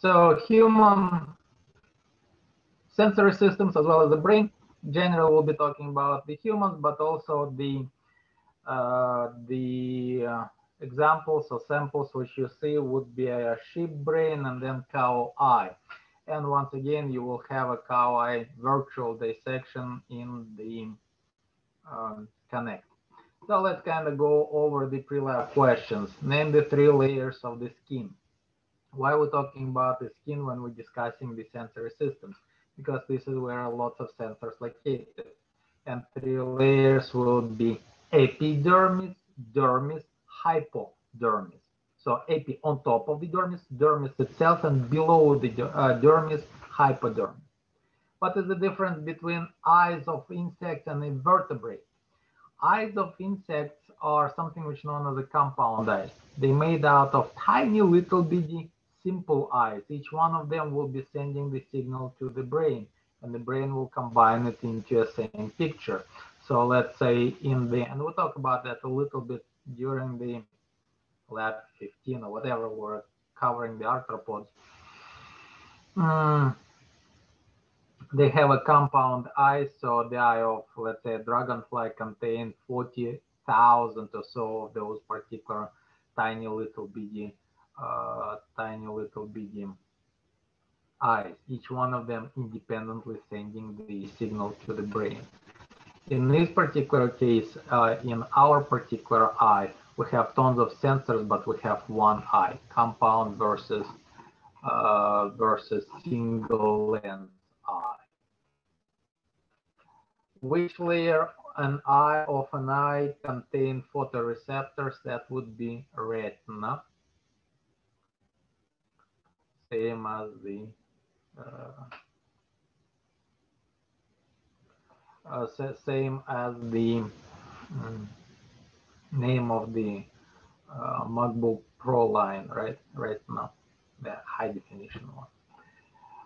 So human sensory systems as well as the brain. Generally, we'll be talking about the humans, but also the uh, the uh, examples or samples which you see would be a sheep brain and then cow eye. And once again, you will have a cow eye virtual dissection in the um, Connect. So let's kind of go over the pre-lab questions. Name the three layers of the skin. Why are we talking about the skin when we're discussing the sensory systems? Because this is where a lots of sensors located. And three layers will be epidermis, dermis, hypodermis. So epi on top of the dermis, dermis itself, and below the uh, dermis, hypodermis. What is the difference between eyes of insects and invertebrates? Eyes of insects are something which known as a compound eyes. They're made out of tiny little bitty simple eyes. Each one of them will be sending the signal to the brain and the brain will combine it into a same picture. So let's say in the, and we'll talk about that a little bit during the lab 15 or whatever we're covering the arthropods. Mm, they have a compound eye, so the eye of, let's say, dragonfly contains 40,000 or so of those particular tiny little bitty, uh, tiny little bitty eyes, each one of them independently sending the signal to the brain. In this particular case, uh, in our particular eye, we have tons of sensors, but we have one eye, compound versus uh, versus single lens eye. Which layer an eye of an eye contain photoreceptors? That would be retina. Same as the uh, same as the um, name of the uh, MacBook Pro line, right? Right now, the high definition one.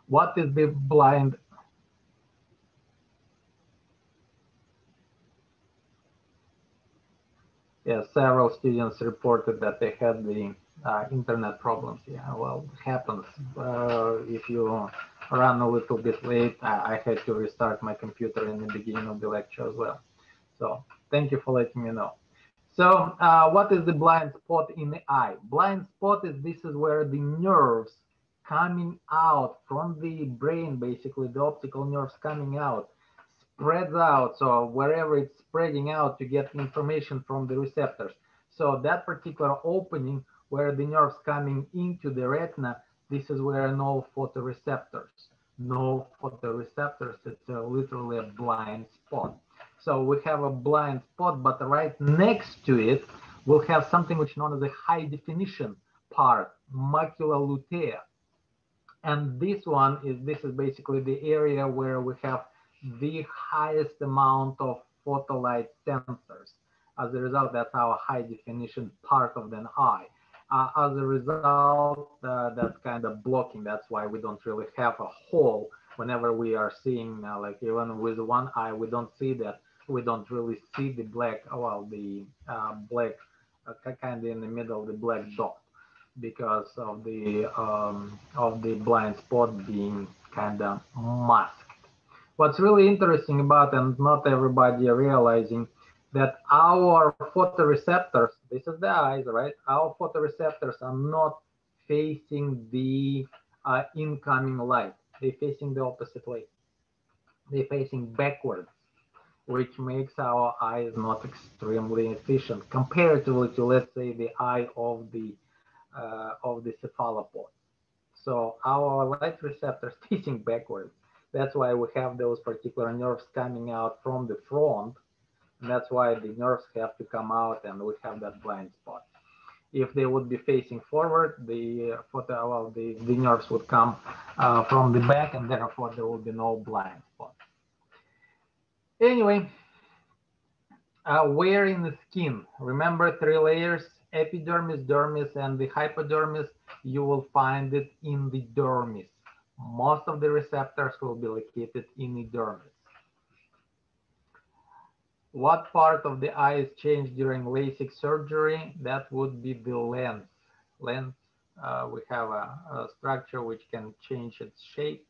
What is the blind? Yeah, several students reported that they had the uh, internet problems. Yeah, well, it happens. Uh, if you run a little bit late, I, I, had to restart my computer in the beginning of the lecture as well. So thank you for letting me know. So uh, what is the blind spot in the eye? Blind spot is this is where the nerves coming out from the brain, basically the optical nerves coming out, spreads out. So wherever it's spreading out to get information from the receptors. So that particular opening where the nerves coming into the retina, this is where no photoreceptors, no photoreceptors, it's literally a blind spot. So we have a blind spot, but right next to it, we'll have something which is known as a high definition part, macula lutea. And this one is, this is basically the area where we have the highest amount of photolight sensors. As a result, that's our high definition part of the eye uh, as a result, uh, that's kind of blocking. That's why we don't really have a hole whenever we are seeing, uh, like even with one eye, we don't see that. We don't really see the black, well, the uh, black, uh, kind of in the middle the black dot because of the um, of the blind spot being kind of masked. What's really interesting about, and not everybody realizing, that our photoreceptors, this is the eyes, right? Our photoreceptors are not facing the uh, incoming light. They're facing the opposite way. They're facing backwards, which makes our eyes not extremely efficient comparatively to, let's say, the eye of the uh, of the cephalopod. So our light receptors facing backwards. That's why we have those particular nerves coming out from the front and that's why the nerves have to come out and we have that blind spot. If they would be facing forward, the photo, well, the, the nerves would come uh, from the back and therefore there will be no blind spot. Anyway, uh, where in the skin? Remember three layers, epidermis, dermis, and the hypodermis. You will find it in the dermis. Most of the receptors will be located in the dermis. What part of the eye is changed during LASIK surgery? That would be the lens. Lens, uh, we have a, a, structure which can change its shape.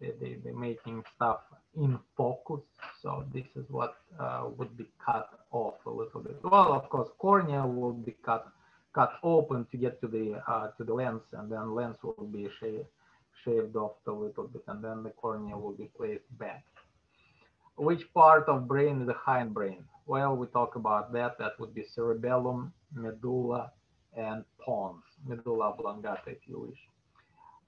They, they, they're making stuff in focus. So this is what uh, would be cut off a little bit. Well, of course, cornea will be cut cut open to get to the uh, to the lens, and then lens will be shaved shaved off a little bit, and then the cornea will be placed back. Which part of brain is the hindbrain? Well, we talk about that. That would be cerebellum, medulla, and pons, medulla oblongata, if you wish.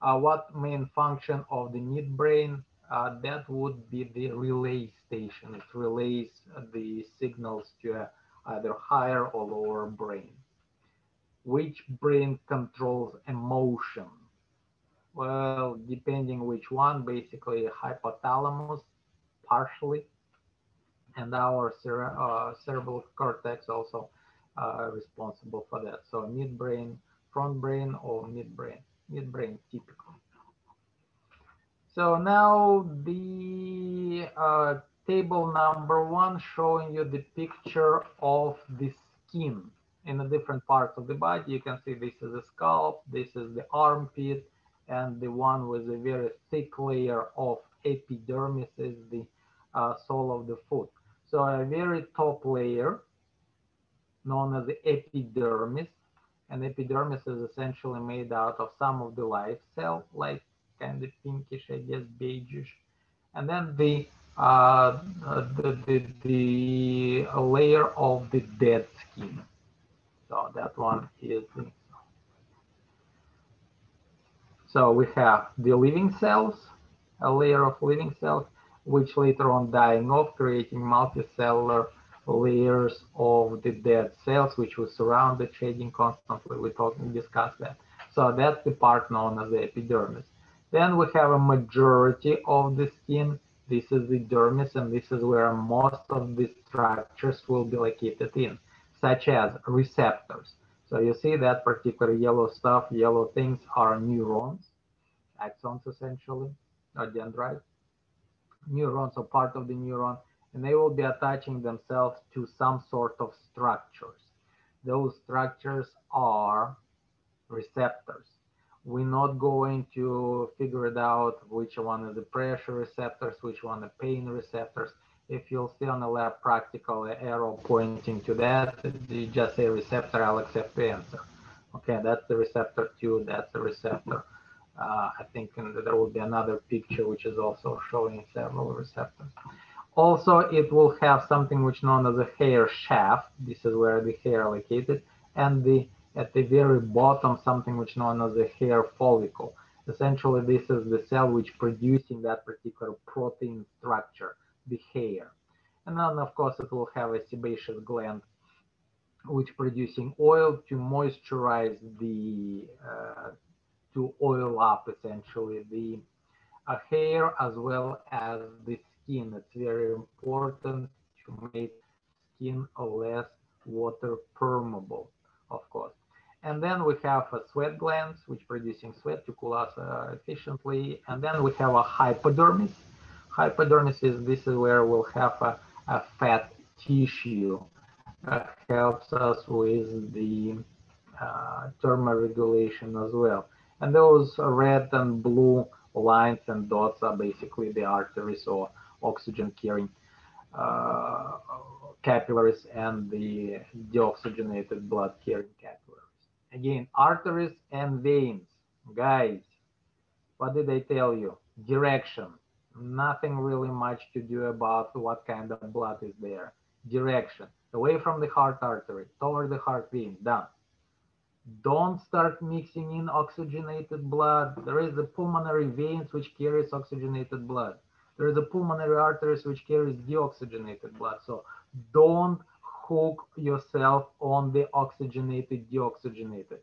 Uh, what main function of the midbrain? Uh, that would be the relay station. It relays the signals to either higher or lower brain. Which brain controls emotion? Well, depending which one, basically hypothalamus, partially, and our cere uh, cerebral cortex also uh, responsible for that. So midbrain, front brain, or midbrain, midbrain typically. So now the uh, table number one showing you the picture of the skin in the different parts of the body. You can see this is the scalp, this is the armpit, and the one with a very thick layer of epidermis is the uh, sole of the foot. So a very top layer known as the epidermis. And epidermis is essentially made out of some of the live cell, like kind of pinkish, I guess, beigeish. And then the uh, the, the, the layer of the dead skin. So that one is the so we have the living cells, a layer of living cells, which later on dying off, creating multicellular layers of the dead cells, which will surround the shading constantly. We talked and discussed that. So that's the part known as the epidermis. Then we have a majority of the skin. This is the dermis, and this is where most of the structures will be located in, such as receptors. So you see that particular yellow stuff, yellow things are neurons, axons essentially, or dendrites neurons or part of the neuron, and they will be attaching themselves to some sort of structures. Those structures are receptors. We're not going to figure it out which one is the pressure receptors, which one the pain receptors. If you'll see on the lab practical arrow pointing to that, you just say receptor, I'll accept the answer. Okay, that's the receptor two, that's the receptor uh, I think there will be another picture which is also showing several receptors. Also, it will have something which known as a hair shaft. This is where the hair located, and the at the very bottom something which known as a hair follicle. Essentially, this is the cell which producing that particular protein structure, the hair. And then, of course, it will have a sebaceous gland which producing oil to moisturize the uh, to oil up essentially the uh, hair as well as the skin. It's very important to make skin less water permeable, of course. And then we have a sweat glands, which producing sweat to cool us uh, efficiently. And then we have a hypodermis. Hypodermis is this is where we'll have a, a fat tissue. Uh, helps us with the uh, thermoregulation as well. And those red and blue lines and dots are basically the arteries or oxygen carrying uh, capillaries and the deoxygenated blood carrying capillaries. Again, arteries and veins. Guys, what did I tell you? Direction. Nothing really much to do about what kind of blood is there. Direction. Away from the heart artery, toward the heart vein. Done don't start mixing in oxygenated blood. There is the pulmonary veins which carries oxygenated blood. There is the pulmonary arteries which carries deoxygenated blood. So don't hook yourself on the oxygenated, deoxygenated.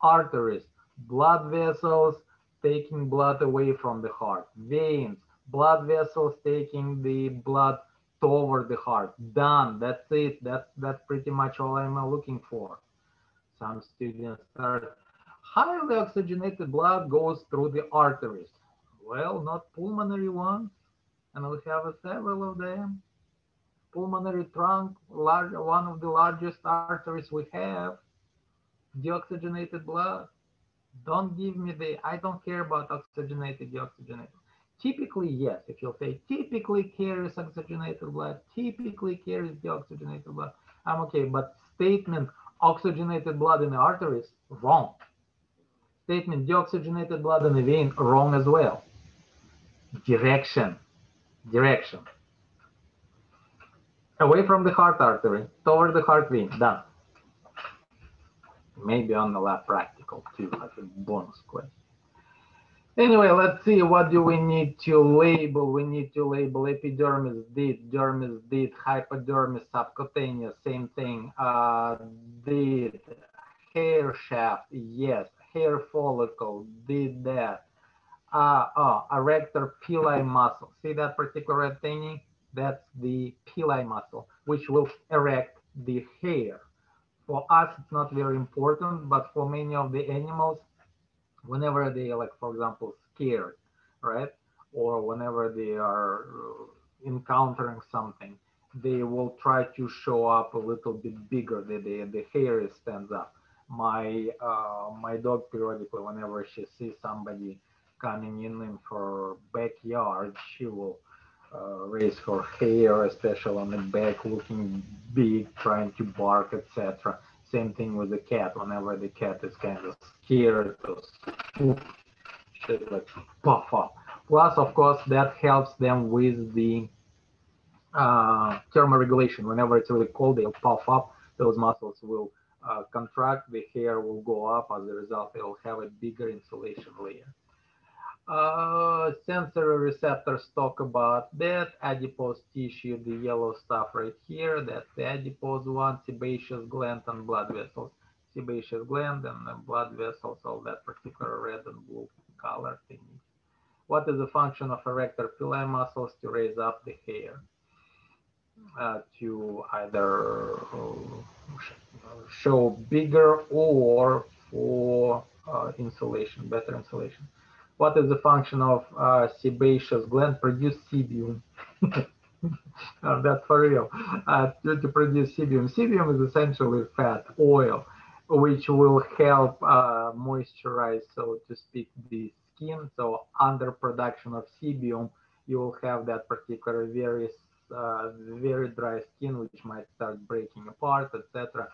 Arteries, blood vessels taking blood away from the heart. Veins, blood vessels taking the blood toward the heart. Done. That's it. That's that's pretty much all I'm uh, looking for some students start highly oxygenated blood goes through the arteries. Well, not pulmonary ones, and we have several of them. Pulmonary trunk, large, one of the largest arteries we have, deoxygenated blood. Don't give me the, I don't care about oxygenated, deoxygenated. Typically, yes, if you'll say typically carries oxygenated blood, typically carries deoxygenated blood, I'm okay. But statement oxygenated blood in the arteries, wrong. Statement deoxygenated blood in the vein, wrong as well. Direction, direction. Away from the heart artery, toward the heart vein, done. Maybe on the lab practical too, as a bonus question. Anyway, let's see, what do we need to label? We need to label epidermis, did, dermis, did, hypodermis, subcutaneous, same thing, uh, did, hair shaft, yes, hair follicle, did that. Uh, oh, arrector pili muscle. See that particular thingy? That's the pili muscle, which will erect the hair. For us, it's not very important, but for many of the animals, whenever they like for example scared right? Or whenever they are encountering something they will try to show up a little bit bigger. The the, the hair stands up. My uh, my dog periodically whenever she sees somebody coming in in her backyard she will uh, raise her hair especially on the back looking big trying to bark etc same thing with the cat. Whenever the cat is kind of scared, should like puff up. Plus, of course, that helps them with the uh, thermoregulation. Whenever it's really cold, they'll puff up. Those muscles will uh, contract. The hair will go up. As a result, they'll have a bigger insulation layer. Uh, sensory receptors talk about that. Adipose tissue, the yellow stuff right here, that's the adipose one, sebaceous gland and blood vessels. Sebaceous gland and blood vessels, all that particular red and blue color thing. What is the function of erector pili muscles to raise up the hair? Uh, to either uh, show bigger or for uh, insulation, better insulation what is the function of uh, sebaceous gland? Produce sebum. that's for real. Uh, to, to, produce sebum. Sebum is essentially fat, oil, which will help uh, moisturize, so to speak, the skin. So under production of sebum, you will have that particular very, uh, very dry skin, which might start breaking apart, etc.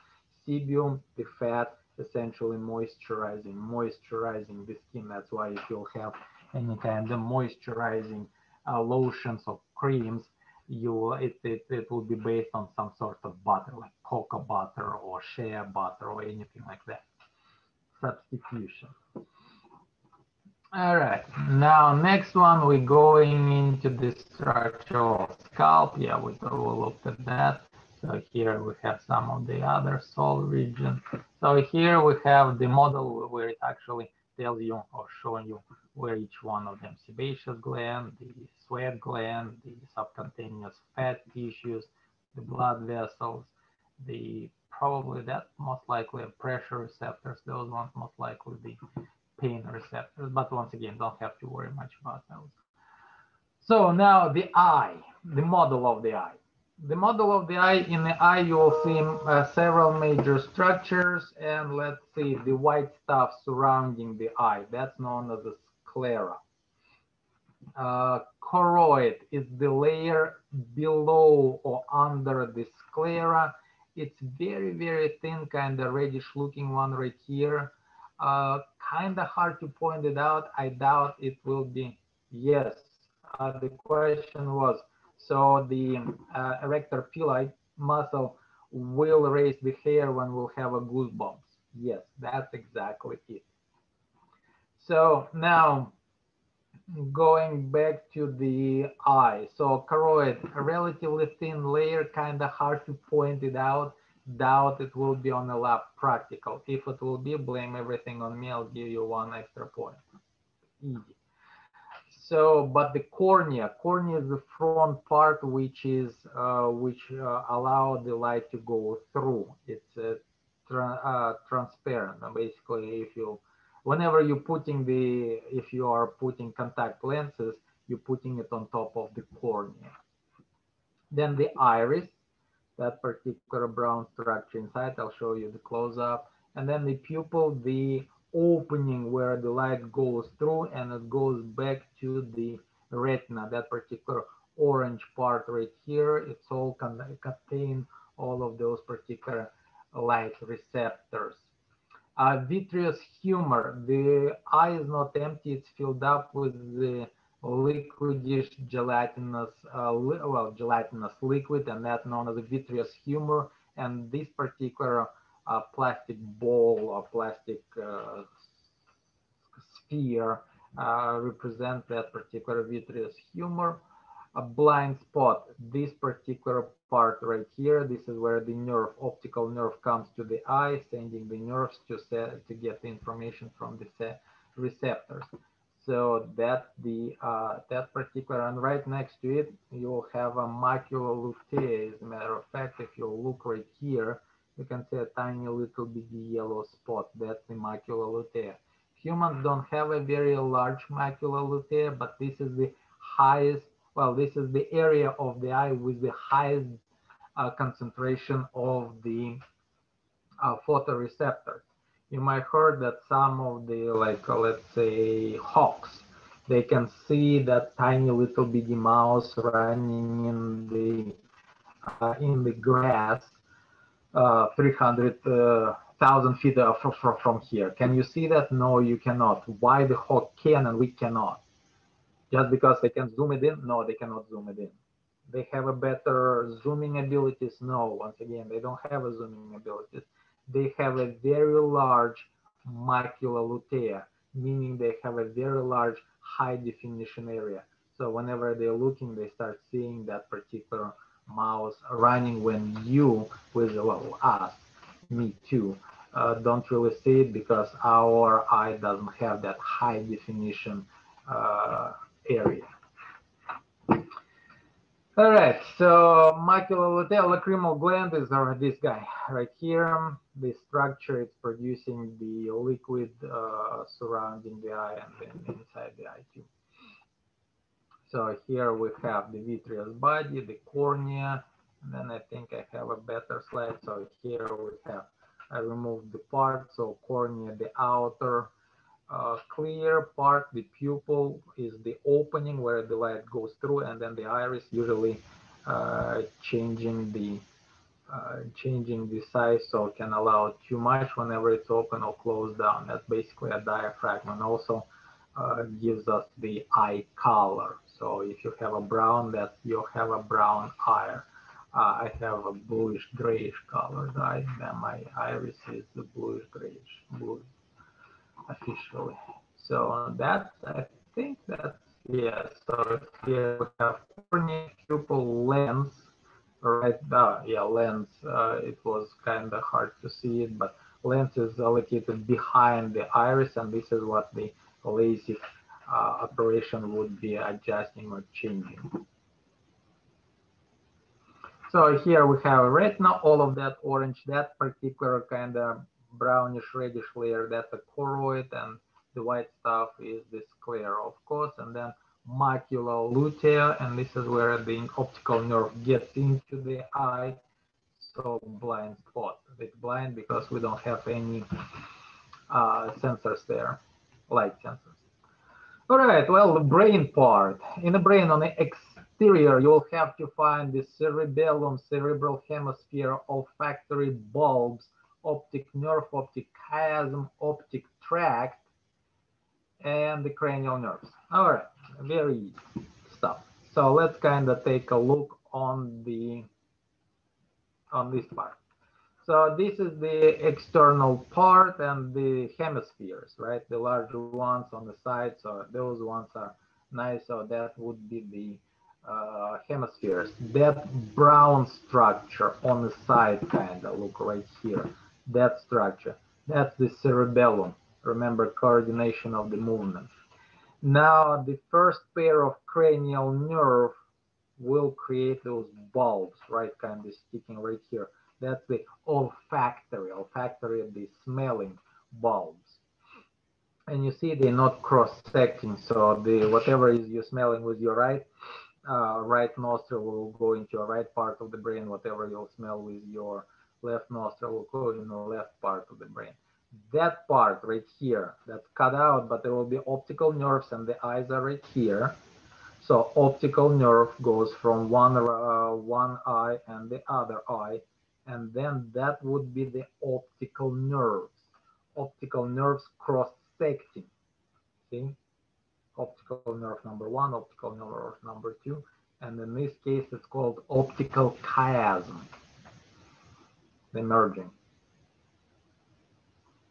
Sebum, the fat, essentially moisturizing, moisturizing the skin. That's why if you'll have any kind of moisturizing uh, lotions or creams, you it, it, it will be based on some sort of butter, like cocoa butter or shea butter or anything like that. Substitution. All right, now next one, we're going into the structural scalp. Yeah, we, we looked at that. So here we have some of the other sole region. So here we have the model where it actually tells you or showing you where each one of them sebaceous gland, the sweat gland, the subcutaneous fat tissues, the blood vessels, the probably that most likely pressure receptors, those ones most likely the pain receptors, but once again, don't have to worry much about those. So now the eye, the model of the eye the model of the eye, in the eye you will see uh, several major structures and let's see the white stuff surrounding the eye. That's known as the sclera. Uh, choroid is the layer below or under the sclera. It's very, very thin, kind of reddish looking one right here. Uh, kind of hard to point it out. I doubt it will be. Yes, uh, the question was, so the uh, erector pili muscle will raise the hair when we'll have a goosebumps. Yes, that's exactly it. So now going back to the eye. So choroid, a relatively thin layer, kind of hard to point it out. Doubt it will be on the lab practical. If it will be, blame everything on me. I'll give you one extra point. Easy. So, but the cornea, cornea is the front part which is uh, which uh, allow the light to go through. It's uh, tra uh, transparent. Basically, if you, whenever you're putting the, if you are putting contact lenses, you're putting it on top of the cornea. Then the iris, that particular brown structure inside. I'll show you the close up. And then the pupil, the opening where the light goes through and it goes back to the retina, that particular orange part right here. It's all con contain all of those particular light receptors. Uh, vitreous humor, the eye is not empty, it's filled up with the liquidish gelatinous, uh, li well, gelatinous liquid, and that's known as a vitreous humor. And this particular uh, plastic ball or plastic uh, sphere uh, represents that particular vitreous humor. A blind spot, this particular part right here, this is where the nerve, optical nerve comes to the eye, sending the nerves to, set, to get the information from the receptors. So that the uh, that particular, and right next to it, you'll have a macula lutea. As a matter of fact, if you look right here, you can see a tiny little bitty yellow spot. That's the macula lutea. Humans don't have a very large macula lutea, but this is the highest, well, this is the area of the eye with the highest uh, concentration of the uh, photoreceptors you might heard that some of the like uh, let's say hawks they can see that tiny little bitty mouse running in the uh, in the grass uh, 300,000 uh, feet from, from here. Can you see that? No, you cannot. Why the hawk can and we cannot? Just because they can zoom it in? No, they cannot zoom it in. They have a better zooming abilities? No, once again, they don't have a zooming abilities they have a very large macula lutea, meaning they have a very large high definition area. So whenever they're looking, they start seeing that particular mouse running when you, with well, us, me too, uh, don't really see it because our eye doesn't have that high definition uh, area. All right, so macular lacrimal gland is our, this guy right here. The structure is producing the liquid uh, surrounding the eye and then inside the eye too. So here we have the vitreous body, the cornea, and then I think I have a better slide. So here we have, I removed the part, so cornea, the outer, uh, clear part, the pupil is the opening where the light goes through, and then the iris usually uh, changing the uh, changing the size so can allow too much whenever it's open or closed down. That's basically a diaphragm and also uh, gives us the eye color. So if you have a brown, that you have a brown eye. Uh, I have a bluish grayish colored eye, and my iris is the bluish grayish, blue officially. So that I think that yeah. So here we have cornea, pupil, lens. Right, uh, yeah, lens. Uh, it was kind of hard to see it, but lens is located behind the iris, and this is what the uh, operation would be adjusting or changing. So here we have a retina, all of that orange, that particular kind of brownish reddish layer, that's a choroid, and the white stuff is the sclera, of course, and then macula lutea, and this is where the optical nerve gets into the eye, so blind spot. It's blind because we don't have any uh, sensors there, light sensors. All right, well, the brain part. In the brain, on the exterior, you'll have to find the cerebellum, cerebral hemisphere, olfactory bulbs, optic nerve, optic chiasm, optic tract, and the cranial nerves. All right, very stuff. So let's kind of take a look on the on this part. So this is the external part and the hemispheres, right? The larger ones on the side. So those ones are nice. So that would be the uh, hemispheres. That brown structure on the side kind of look right here that structure. That's the cerebellum. Remember coordination of the movement. Now the first pair of cranial nerve will create those bulbs, right, kind of sticking right here. That's the olfactory, olfactory, the smelling bulbs. And you see they're not cross-secting, so the whatever is you smelling with your right, uh, right nostril will go into your right part of the brain, whatever you'll smell with your left nostril will go in the left part of the brain. that part right here that's cut out, but there will be optical nerves and the eyes are right here. So optical nerve goes from one, uh, one eye and the other eye, and then that would be the optical nerves. Optical nerves cross-secting, see? Optical nerve number one, optical nerve number two, and in this case, it's called optical chiasm, the merging.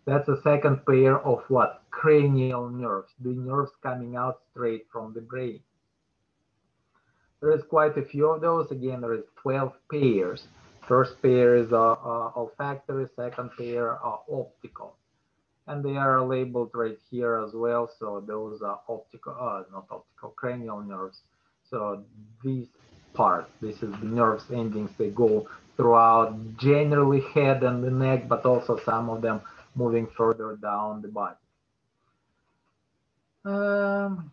That's the second pair of what? Cranial nerves, the nerves coming out straight from the brain. There is quite a few of those. Again, there is 12 pairs. First pair is uh, uh, olfactory, second pair are optical. And they are labeled right here as well. So those are optical, uh, not optical, cranial nerves. So these part, this is the nerves endings, they go throughout generally head and the neck, but also some of them moving further down the body. Um,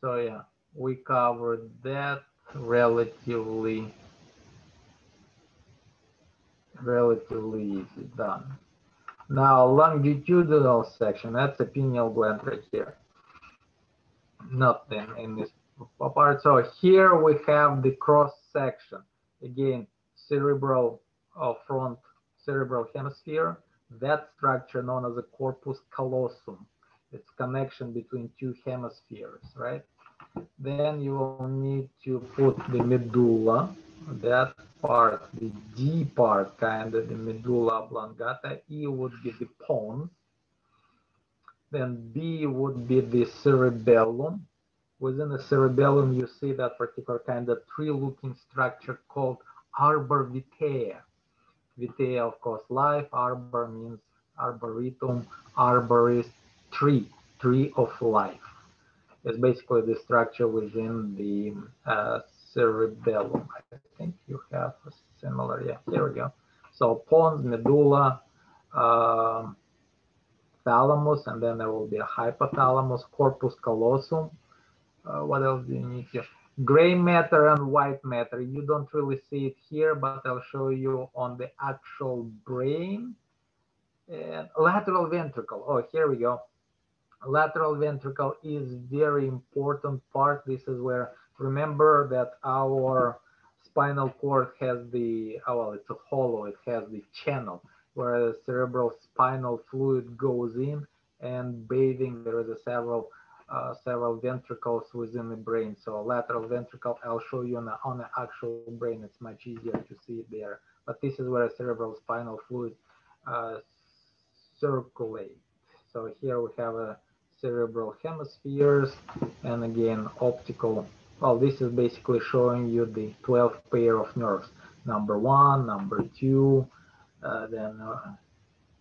so yeah, we covered that relatively, relatively easy, done. Now longitudinal section, that's the pineal gland right here. Not in, in this part. So here we have the cross section. Again, cerebral uh, front cerebral hemisphere, that structure known as the corpus callosum. It's connection between two hemispheres, right? Then you will need to put the medulla, that part, the D part, kind of the medulla oblongata. E would be the pons. Then B would be the cerebellum. Within the cerebellum, you see that particular kind of tree-looking structure called arbor vitae. Vitae, of course, life. Arbor means arboretum. Arborist, tree, tree of life. It's basically the structure within the uh, cerebellum. I think you have a similar, yeah, here we go. So pons, medulla, uh, thalamus, and then there will be a hypothalamus, corpus callosum. Uh, what else do you need here? gray matter and white matter. You don't really see it here, but I'll show you on the actual brain. And lateral ventricle. Oh, here we go. Lateral ventricle is very important part. This is where, remember that our spinal cord has the, oh, well, it's a hollow, it has the channel where the cerebral spinal fluid goes in and bathing, there is a several uh, several ventricles within the brain. So lateral ventricle, I'll show you on the, on the actual brain. It's much easier to see it there. But this is where cerebral spinal fluid uh, circulate. So here we have a cerebral hemispheres and again optical. Well, this is basically showing you the 12 pair of nerves. Number one, number two, uh, then uh,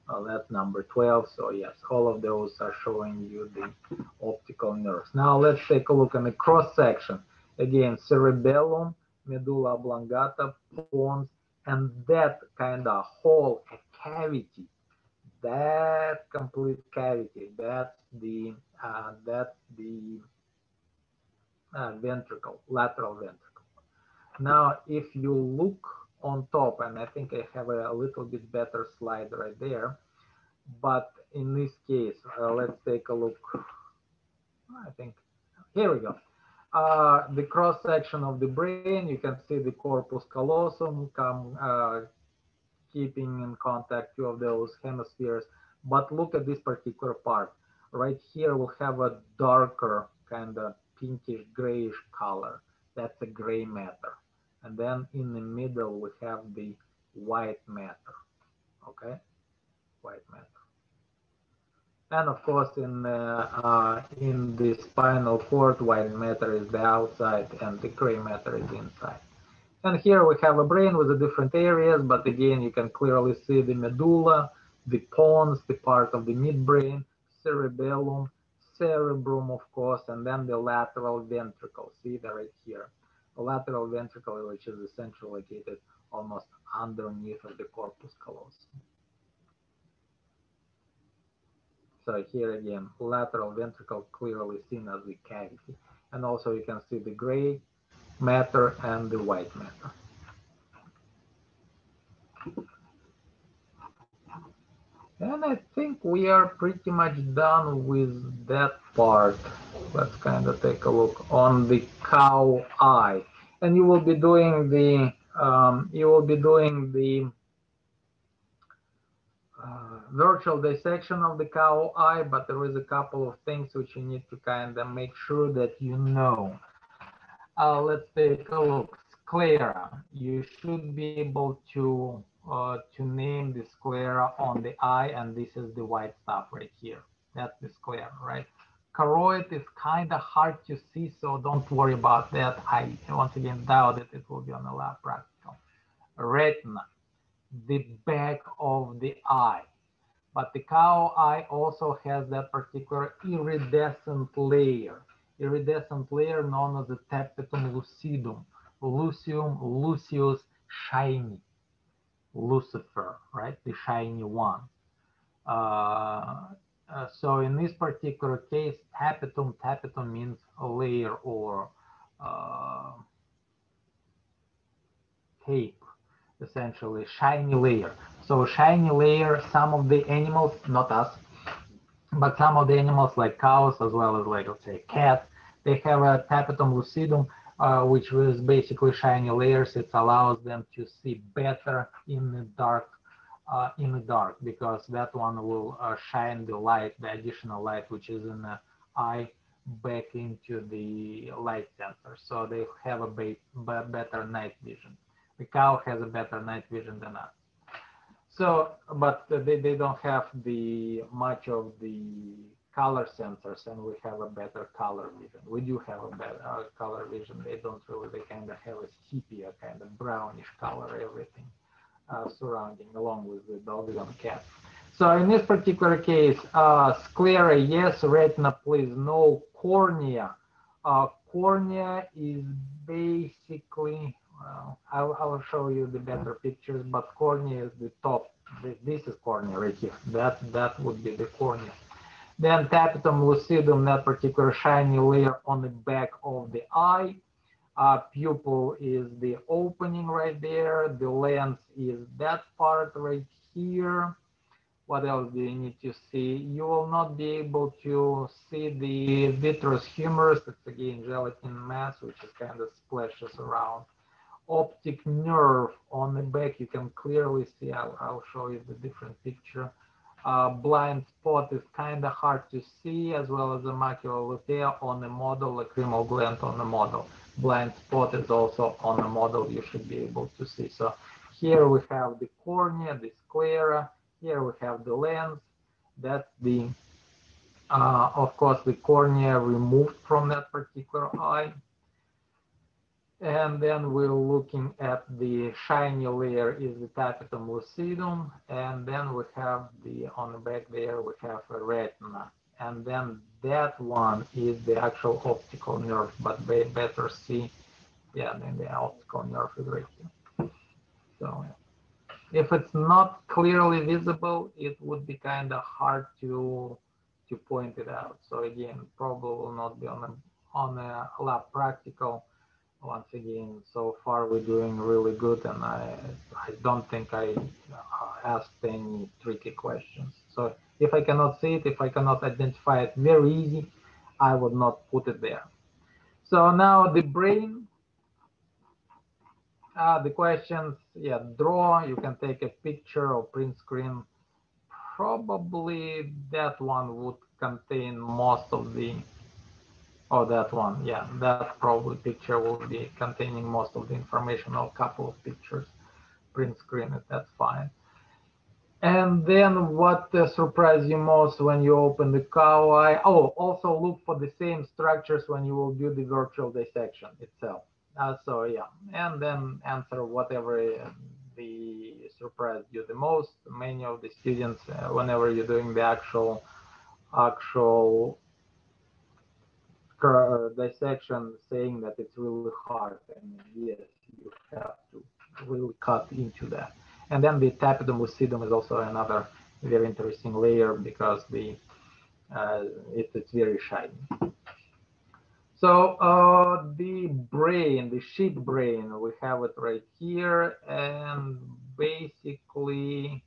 uh, that's number 12. So yes, all of those are showing you the optical nerves. Now let's take a look at the cross section. Again, cerebellum, medulla oblongata, pons, and that kind of hole, a cavity, that complete cavity, that's the uh, that's the uh, ventricle, lateral ventricle. Now, if you look on top, and I think I have a, a little bit better slide right there. But in this case, uh, let's take a look. I think, here we go. Uh, the cross section of the brain, you can see the corpus callosum come uh, keeping in contact two of those hemispheres. But look at this particular part. Right here, we'll have a darker kind of pinkish grayish color. That's a gray matter. And then in the middle we have the white matter. Okay? White matter. And of course in uh, uh, in the spinal cord white matter is the outside and the gray matter is inside. And here we have a brain with the different areas but again you can clearly see the medulla the pons the part of the midbrain cerebellum cerebrum of course and then the lateral ventricle see that right here The lateral ventricle, which is essentially located almost underneath of the corpus callosum. So here again, lateral ventricle clearly seen as the cavity. And also you can see the gray matter and the white matter. And I think we are pretty much done with that part. Let's kind of take a look on the cow eye. And you will be doing the, um, you will be doing the uh, virtual dissection of the cow eye, but there is a couple of things which you need to kind of make sure that you know. Uh, let's take a look. Sclera, you should be able to uh, to name the sclera on the eye, and this is the white stuff right here. That's the sclera, right? Choroid is kind of hard to see, so don't worry about that. I once again doubt that it will be on the lab practical. Retina, the back of the eye. But the cow eye also has that particular iridescent layer, iridescent layer known as the tapetum lucidum, lucium, lucius, shiny. Lucifer, right? The shiny one. Uh, uh, so in this particular case, tapetum, tapetum means a layer or uh, tape, essentially shiny layer. So shiny layer, some of the animals, not us, but some of the animals like cows as well as like let's say cats, they have a tapetum lucidum uh, which was basically shiny layers. It allows them to see better in the dark, uh, in the dark, because that one will uh, shine the light, the additional light, which is in the eye, back into the light sensor. So they have a be better night vision. The cow has a better night vision than us. So, but they, they don't have the much of the color sensors and we have a better color vision. We do have a better uh, color vision. They don't really, they kind of have a sepia kind of brownish color, everything uh, surrounding along with the dogs and cats. So in this particular case, uh, sclera, yes, retina, please, no cornea. Uh, cornea is basically, well, I'll, I'll show you the better pictures, but cornea is the top. This is cornea right here. That, that would be the cornea. Then tapetum lucidum, that particular shiny layer on the back of the eye. Uh, pupil is the opening right there. The lens is that part right here. What else do you need to see? You will not be able to see the vitreous humerus. It's again gelatin mass, which is kind of splashes around. Optic nerve on the back, you can clearly see. I'll, I'll show you the different picture uh, blind spot is kind of hard to see, as well as the macula lutea on the model, lacrimal gland on the model. Blind spot is also on the model you should be able to see. So here we have the cornea, the sclera. Here we have the lens. That's the, uh, of course, the cornea removed from that particular eye. And then we're looking at the shiny layer is the tapetum lucidum. And then we have the, on the back there, we have a retina. And then that one is the actual optical nerve, but they better see, yeah, then the optical nerve is right here. So if it's not clearly visible, it would be kind of hard to to point it out. So again, probably will not be on a, on a lab practical once again, so far we're doing really good, and I I don't think I asked any tricky questions. So if I cannot see it, if I cannot identify it very easy, I would not put it there. So now the brain, uh, the questions, yeah, draw, you can take a picture or print screen. Probably that one would contain most of the Oh, that one. Yeah, that probably picture will be containing most of the information, a couple of pictures. Print screen it, that's fine. And then what uh, surprised you most when you open the cow eye? Oh, also look for the same structures when you will do the virtual dissection itself. Uh, so yeah, and then answer whatever uh, the surprised you the most. Many of the students, uh, whenever you're doing the actual actual dissection saying that it's really hard and yes you have to really cut into that. And then the tapetum lucidum is also another very interesting layer because the uh, it, it's very shiny. So uh, the brain the sheep brain we have it right here and basically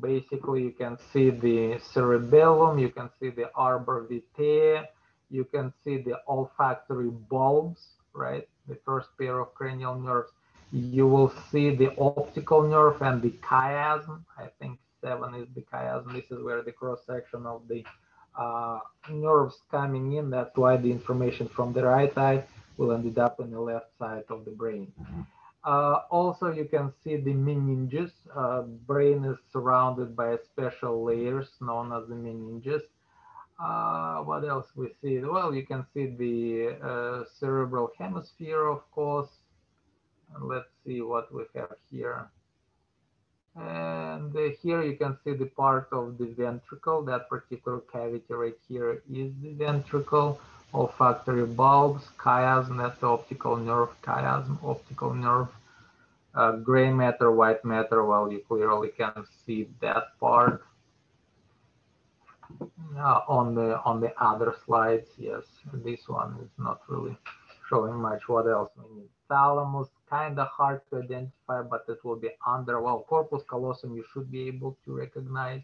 Basically, you can see the cerebellum, you can see the arbor vitae, you can see the olfactory bulbs, right? The first pair of cranial nerves. You will see the optical nerve and the chiasm. I think seven is the chiasm. This is where the cross section of the uh, nerves coming in. That's why the information from the right eye will end up in the left side of the brain. Uh, also, you can see the meninges. Uh, brain is surrounded by special layers known as the meninges. Uh, what else we see? Well, you can see the uh, cerebral hemisphere, of course. And let's see what we have here. And uh, here you can see the part of the ventricle. That particular cavity right here is the ventricle. Olfactory bulbs, chiasm, that's the optical nerve, chiasm, optical nerve. Uh, gray matter, white matter, well, you clearly can see that part. On the on the other slides, yes, this one is not really showing much. What else we need? Thalamus, kind of hard to identify, but it will be under, well, corpus callosum you should be able to recognize.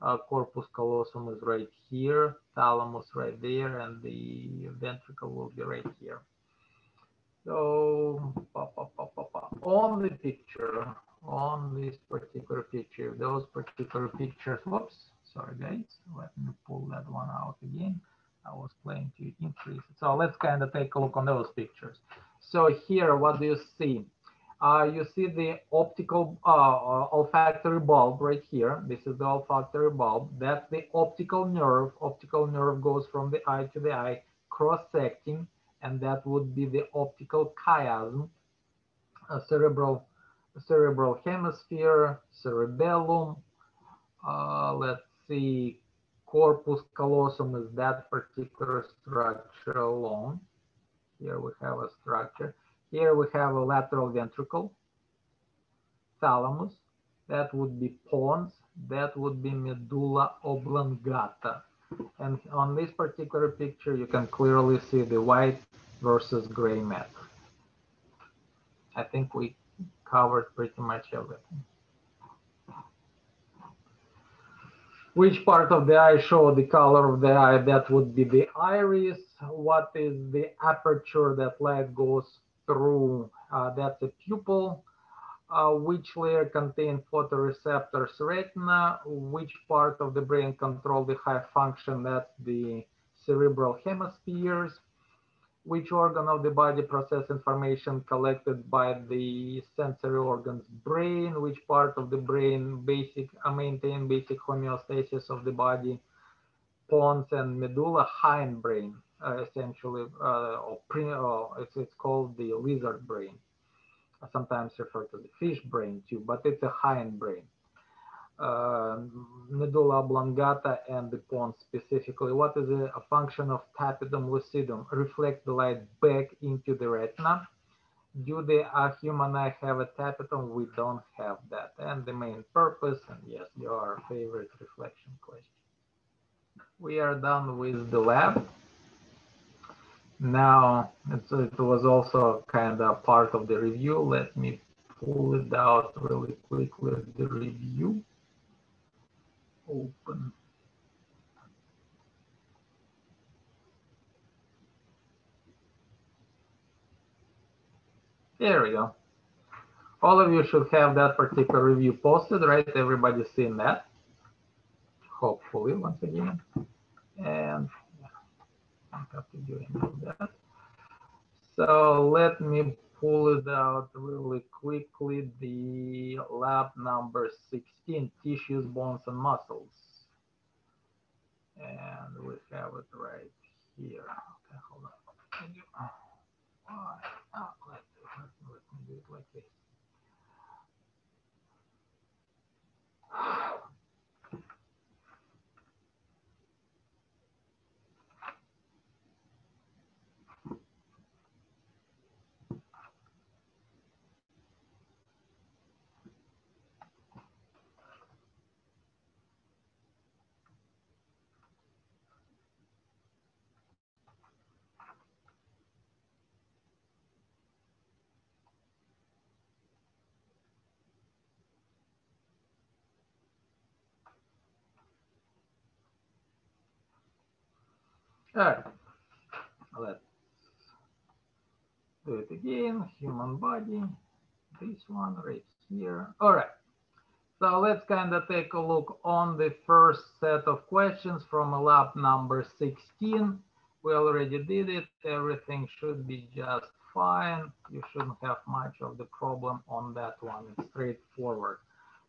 Uh, corpus callosum is right here, thalamus right there, and the ventricle will be right here. So, on the picture, on this particular picture, those particular pictures, whoops, sorry guys, let me pull that one out again. I was playing to increase it. So let's kind of take a look on those pictures. So here, what do you see? Uh, you see the optical uh, uh, olfactory bulb right here. This is the olfactory bulb. That's the optical nerve. Optical nerve goes from the eye to the eye, cross-secting, and that would be the optical chiasm, cerebral, cerebral hemisphere, cerebellum. Uh, let's see, corpus callosum is that particular structure alone. Here we have a structure. Here we have a lateral ventricle, thalamus. That would be pons. That would be medulla oblongata. And on this particular picture, you can clearly see the white versus gray matter. I think we covered pretty much everything. Which part of the eye show the color of the eye? That would be the iris. What is the aperture that light goes through? Uh, that's a pupil. Uh, which layer contain photoreceptors retina? Which part of the brain control the high function? That's the cerebral hemispheres which organ of the body process information collected by the sensory organs brain? Which part of the brain basic uh, maintain basic homeostasis of the body? Pons and medulla hindbrain uh, essentially uh, or pre, uh, it's, it's called the lizard brain. Sometimes referred to the fish brain too but it's a hindbrain uh, medulla oblongata and the pons specifically. What is a, a, function of tapetum lucidum? Reflect the light back into the retina. Do the uh, human eye have a tapetum? We don't have that. And the main purpose, and yes, your favorite reflection question. We are done with the lab. Now, it was also kind of part of the review. Let me pull it out really quickly, the review open. There we go. All of you should have that particular review posted, right? Everybody's seen that. Hopefully, once again. And I have to do that. So let me pull it out really quickly. The lab number 16, tissues, bones, and muscles. And we have it right here. Okay, hold on. Oh, oh, let, let me do it like this. All right, let's do it again. Human body, this one right here. All right. So let's kind of take a look on the first set of questions from lab number 16. We already did it. Everything should be just fine. You shouldn't have much of the problem on that one. It's straightforward.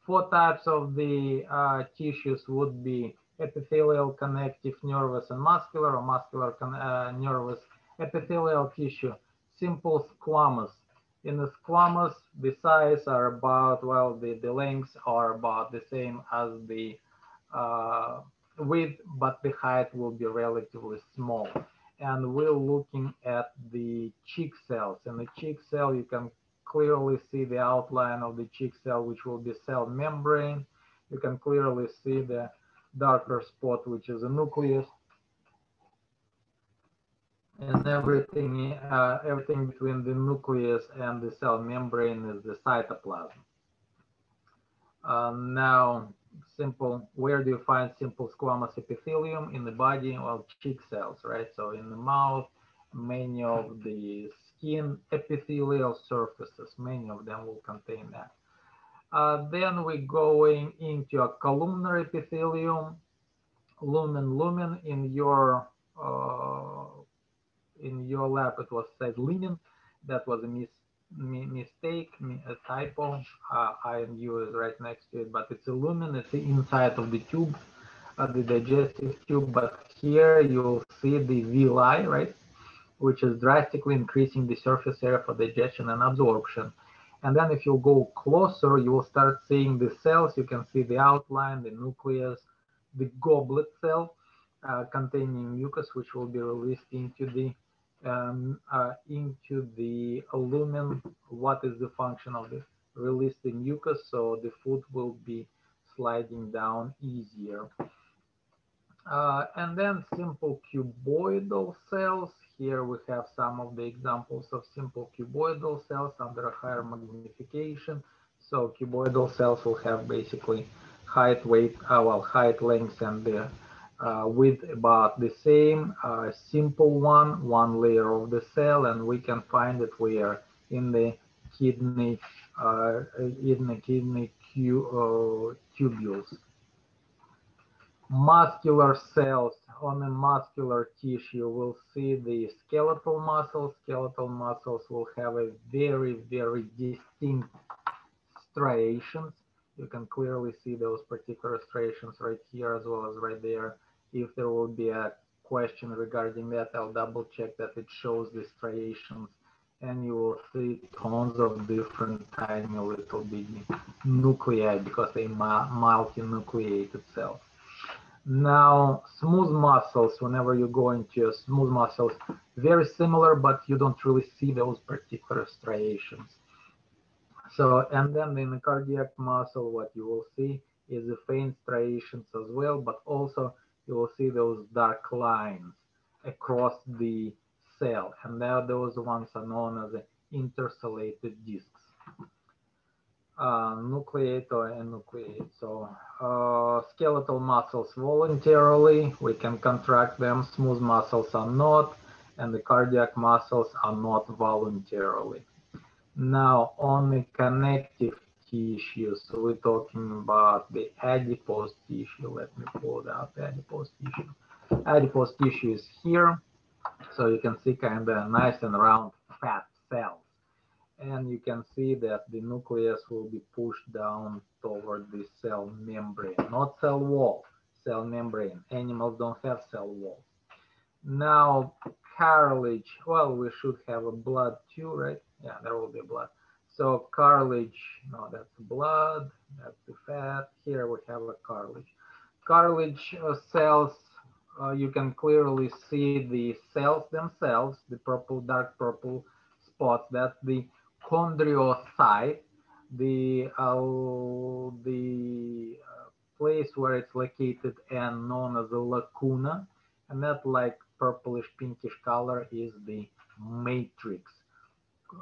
Four types of the uh, tissues would be epithelial, connective, nervous, and muscular, or muscular, uh, nervous, epithelial tissue, simple squamous, in the squamous, the size are about, well, the, the lengths are about the same as the uh, width, but the height will be relatively small. And we're looking at the cheek cells. In the cheek cell, you can clearly see the outline of the cheek cell, which will be cell membrane. You can clearly see the darker spot, which is a nucleus and everything uh, everything between the nucleus and the cell membrane is the cytoplasm. Uh, now, simple, where do you find simple squamous epithelium in the body? Well, cheek cells, right? So in the mouth, many of the skin epithelial surfaces, many of them will contain that. Uh, then we're going into a columnar epithelium, lumen lumen in your uh, in your lab it was said lumen. That was a mis mistake, a typo. Uh, I and U is right next to it, but it's a lumen. It's the inside of the tube, uh, the digestive tube. But here you'll see the villi, right, which is drastically increasing the surface area for digestion and absorption. And then if you go closer, you will start seeing the cells. You can see the outline, the nucleus, the goblet cell uh, containing mucus, which will be released into the um, uh, into the lumen. What is the function of the release the mucus? So the food will be sliding down easier. Uh, and then simple cuboidal cells. Here we have some of the examples of simple cuboidal cells under a higher magnification. So cuboidal cells will have basically height, weight, uh, well, height, length, and the uh, with about the same uh, simple one, one layer of the cell, and we can find it where in the kidney, uh, in the kidney uh, tubules. Muscular cells on the muscular tissue, we'll see the skeletal muscles. Skeletal muscles will have a very, very distinct striations. You can clearly see those particular striations right here as well as right there if there will be a question regarding that, I'll double check that it shows the striations and you will see tons of different tiny little bitty nuclei because they multi-nucleated cells. Now, smooth muscles, whenever you go into smooth muscles, very similar, but you don't really see those particular striations. So, and then in the cardiac muscle, what you will see is the faint striations as well, but also you will see those dark lines across the cell, and now those ones are known as intercalated discs. Nucleate or enucleate. So uh, skeletal muscles voluntarily, we can contract them. Smooth muscles are not, and the cardiac muscles are not voluntarily. Now on the connective tissues. So we're talking about the adipose tissue. Let me pull out adipose tissue. Adipose tissue is here. So you can see kind of a nice and round fat cells. And you can see that the nucleus will be pushed down toward the cell membrane, not cell wall, cell membrane. Animals don't have cell wall. Now, cartilage, well, we should have a blood too, right? Yeah, there will be blood. So cartilage, no, that's blood, that's the fat. Here we have a cartilage. Cartilage uh, cells, uh, you can clearly see the cells themselves, the purple, dark purple spots. That's the chondriocyte, the, uh, the uh, place where it's located and known as a lacuna. And that like purplish pinkish color is the matrix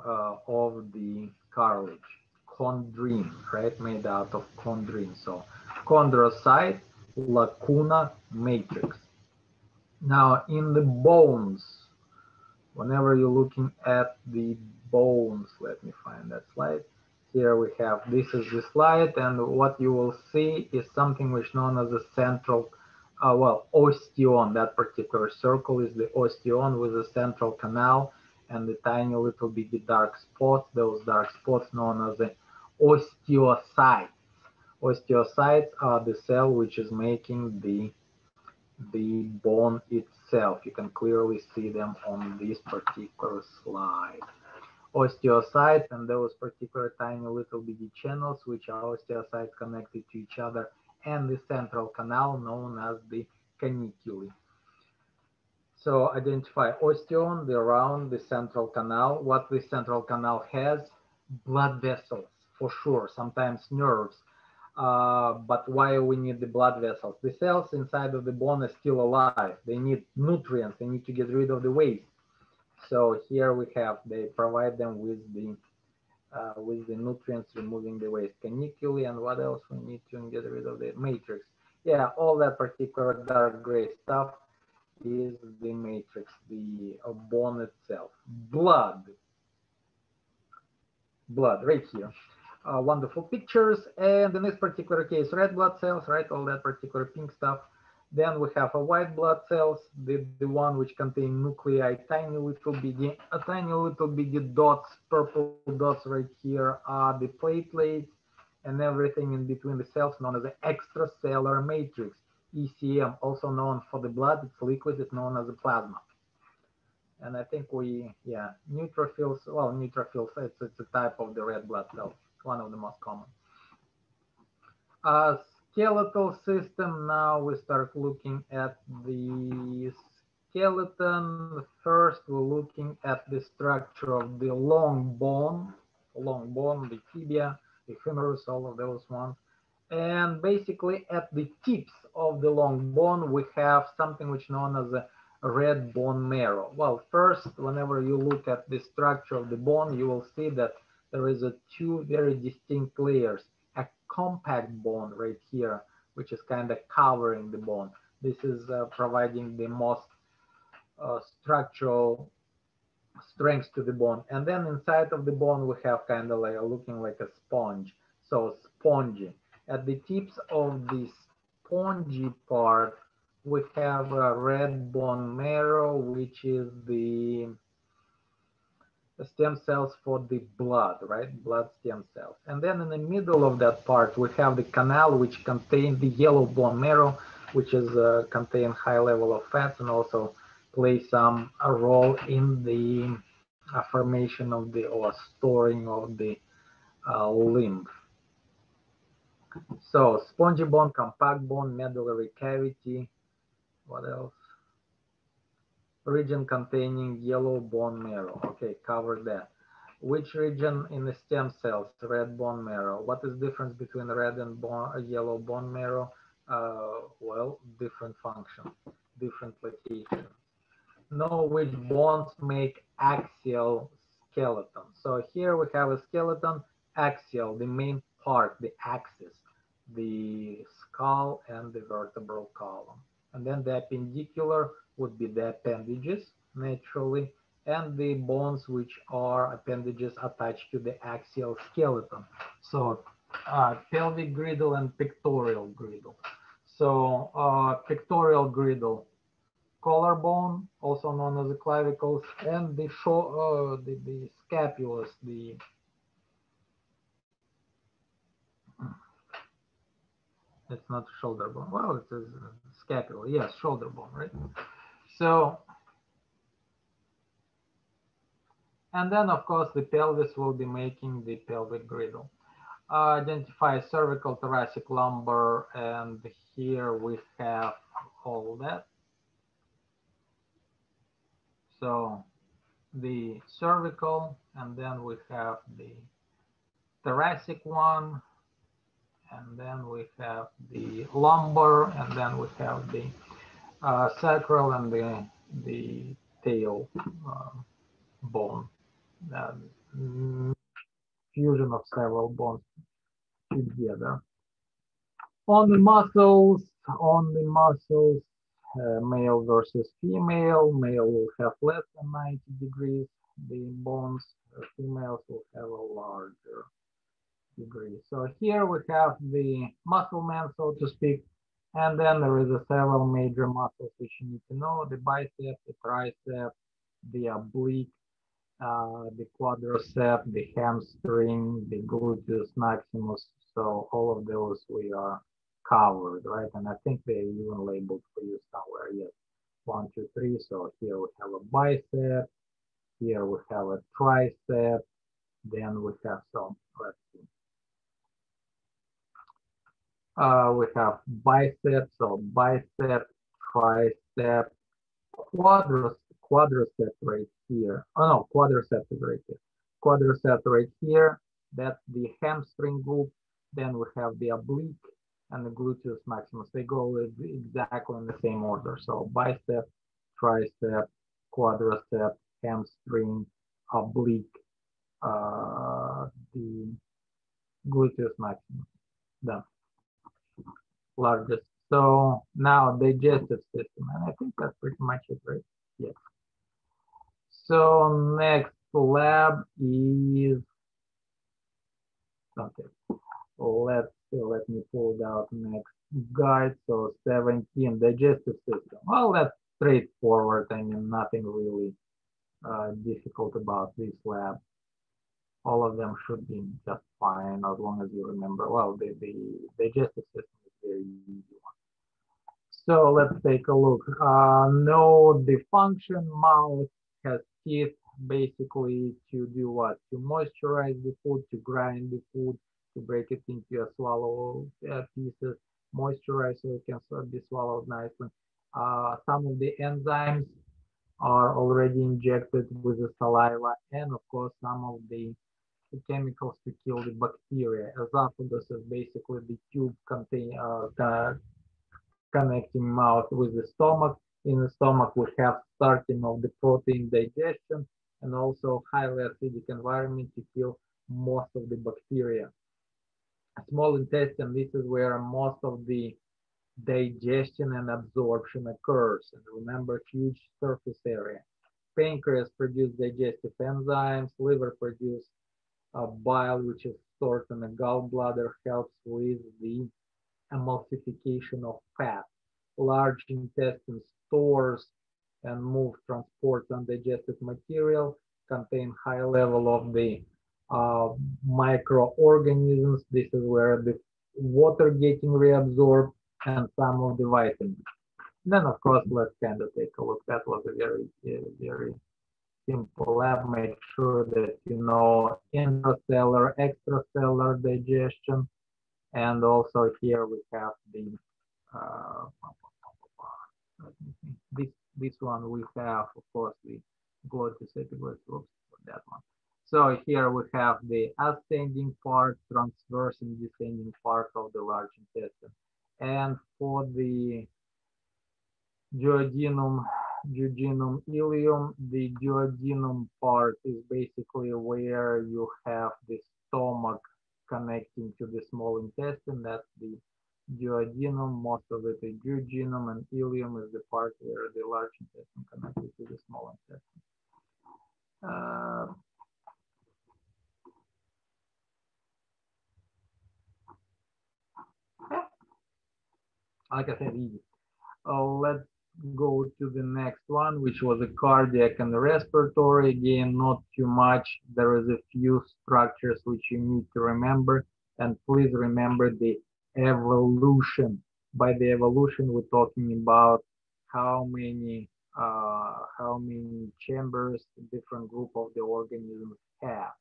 uh, of the cartilage, chondrin, right, made out of chondrin. So chondrocyte, lacuna, matrix. Now, in the bones, whenever you're looking at the bones, let me find that slide. Here we have, this is the slide, and what you will see is something which is known as a central, uh, well, osteon. That particular circle is the osteon with a central canal and the tiny little bitty dark spots. Those dark spots known as the osteocytes. Osteocytes are the cell which is making the the bone itself. You can clearly see them on this particular slide. Osteocytes and those particular tiny little bitty channels, which are osteocytes connected to each other, and the central canal known as the caniculi. So identify osteon, the round, the central canal. What the central canal has? Blood vessels, for sure, sometimes nerves, uh, but why we need the blood vessels? The cells inside of the bone are still alive. They need nutrients. They need to get rid of the waste. So here we have, they provide them with the uh, with the nutrients, removing the waste caniculi, and what else we need to get rid of the matrix. Yeah, all that particular dark gray stuff is the matrix, the bone itself. Blood, blood right here uh, wonderful pictures. And in this particular case, red blood cells, right? All that particular pink stuff. Then we have a white blood cells, the, the one which contain nuclei, tiny little bitty, a tiny little bitty dots, purple dots right here are the platelets and everything in between the cells known as the extracellular matrix, ECM, also known for the blood, it's liquid, it's known as the plasma. And I think we, yeah, neutrophils, well, neutrophils, it's, it's a type of the red blood cells one of the most common. Uh, skeletal system, now we start looking at the skeleton. First, we're looking at the structure of the long bone, long bone, the tibia, the humerus, all of those ones. And basically at the tips of the long bone, we have something which is known as a red bone marrow. Well, first, whenever you look at the structure of the bone, you will see that there is a two very distinct layers, compact bone right here, which is kind of covering the bone. This is uh, providing the most uh, structural strength to the bone. And then inside of the bone, we have kind of like looking like a sponge. So spongy. At the tips of the spongy part, we have a red bone marrow, which is the stem cells for the blood, right? Blood stem cells. And then in the middle of that part, we have the canal, which contains the yellow bone marrow, which is uh, contain high level of fats and also play some a role in the uh, formation of the or storing of the uh, lymph. So spongy bone, compact bone, medullary cavity. What else? Region containing yellow bone marrow. Okay, cover that. Which region in the stem cells? Red bone marrow. What is difference between red and bone, uh, yellow bone marrow? Uh, well, different function, different location. Know which bones make axial skeleton. So here we have a skeleton, axial, the main part, the axis, the skull and the vertebral column. And then the appendicular would be the appendages naturally and the bones which are appendages attached to the axial skeleton. So uh, pelvic girdle and pectoral girdle. So uh, pectoral girdle, collarbone, also known as the clavicles, and the, uh, the, the the it's not shoulder bone. Well, it is scapula. Yes, shoulder bone, right? So, and then of course the pelvis will be making the pelvic girdle. Uh, identify cervical, thoracic, lumbar, and here we have all that. So the cervical, and then we have the thoracic one, and then we have the lumbar, and then we have the uh, sacral and the the tail uh, bone. Mm, fusion of several bones together. On the muscles, on the muscles, uh, male versus female. Male will have less than 90 degrees. The bones, uh, females will have a larger So here we have the muscle man, so to speak, and then there is a several major muscles which you need to know, the bicep, the tricep, the oblique, uh, the quadricep, the hamstring, the gluteus maximus. So all of those we are covered, right? And I think they even labeled for you somewhere. Yes, one, two, three. So here we have a bicep. Here we have a tricep. Then we have some, let's see. Uh, we have biceps, so bicep, tricep, quadricep, quadricep right here. Oh no, quadricep right here. Quadricep right here. That's the hamstring group. Then we have the oblique and the gluteus maximus. They go exactly in the same order. So bicep, tricep, quadricep, hamstring, oblique, uh, the gluteus maximus. Done. Largest. So now digestive system, and I think that's pretty much it, right? Yes. So next lab is okay. Let's let me pull out next guide. So 17 digestive system. Well, that's straightforward. I mean, nothing really uh, difficult about this lab. All of them should be just fine as long as you remember. Well, the, the digestive system So let's take a look. Uh, know the function mouth has teeth basically to do what? To moisturize the food, to grind the food, to break it into a swallow uh, pieces, moisturize so it can be swallowed nicely. Uh, some of the enzymes are already injected with the saliva, and of course, some of the chemicals to kill the bacteria. Esophagus is basically the tube contain, uh, connecting mouth with the stomach. In the stomach, we have starting of the protein digestion and also highly acidic environment to kill most of the bacteria small intestine, this is where most of the digestion and absorption occurs. And remember, huge surface area. Pancreas produce digestive enzymes, liver produce uh, bile, which is stored in the gallbladder, helps with the emulsification of fat. Large intestine stores and move, transport undigested material, contain high level of the uh, microorganisms. This is where the water getting reabsorbed and some of the vitamins. Then, of course, let's kind of take a look. That was a very, very simple lab. Make sure that you know intracellular, extracellular digestion. And also here we have the, uh, this, this one we have, of course, the glottis epiglottis, that one. So here we have the ascending part, transverse and descending part of the large intestine. And for the duodenum, duodenum ileum, the duodenum part is basically where you have the stomach connecting to the small intestine. That's the duodenum, most of it is duodenum, and ileum is the part where the large intestine connected to the small intestine. Uh, like I said, easy. Uh, let's go to the next one, which was a cardiac and respiratory. Again, not too much. There is a few structures which you need to remember. And please remember the evolution. By the evolution, we're talking about how many uh, how many chambers different group of the organisms have.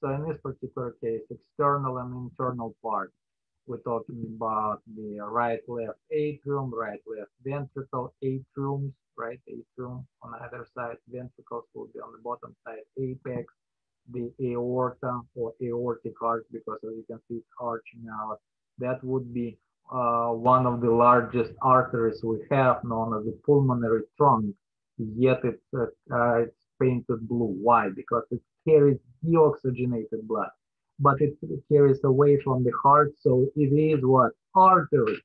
So in this particular case, external and internal part we're talking about the right left atrium, right left ventricle, atriums, right atrium on either side, ventricles will be on the bottom side, apex, the aorta or aortic arch, because as you can see it's arching out. That would be uh, one of the largest arteries we have, known as the pulmonary trunk, yet it's, uh, uh, it's painted blue. Why? Because it carries deoxygenated blood but it carries away from the heart. So it is what? Artery.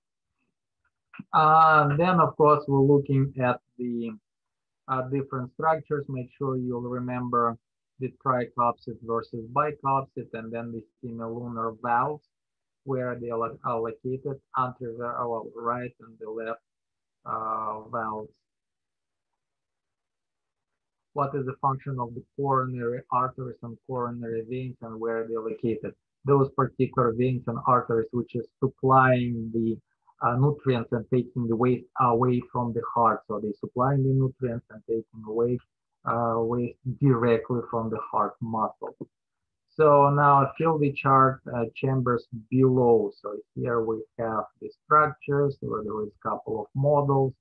Uh, then, of course, we're looking at the uh, different structures. Make sure you'll remember the tricuspid versus bicuspid, and then the semilunar valves, where they are allocated, anterior, right, and the left uh, valves. What is the function of the coronary arteries and coronary veins and where they're located? Those particular veins and arteries which is supplying the uh, nutrients and taking the waste away from the heart. So they supplying the nutrients and taking away uh, waste directly from the heart muscle. So now fill the chart uh, chambers below. So here we have the structures where there is a couple of models,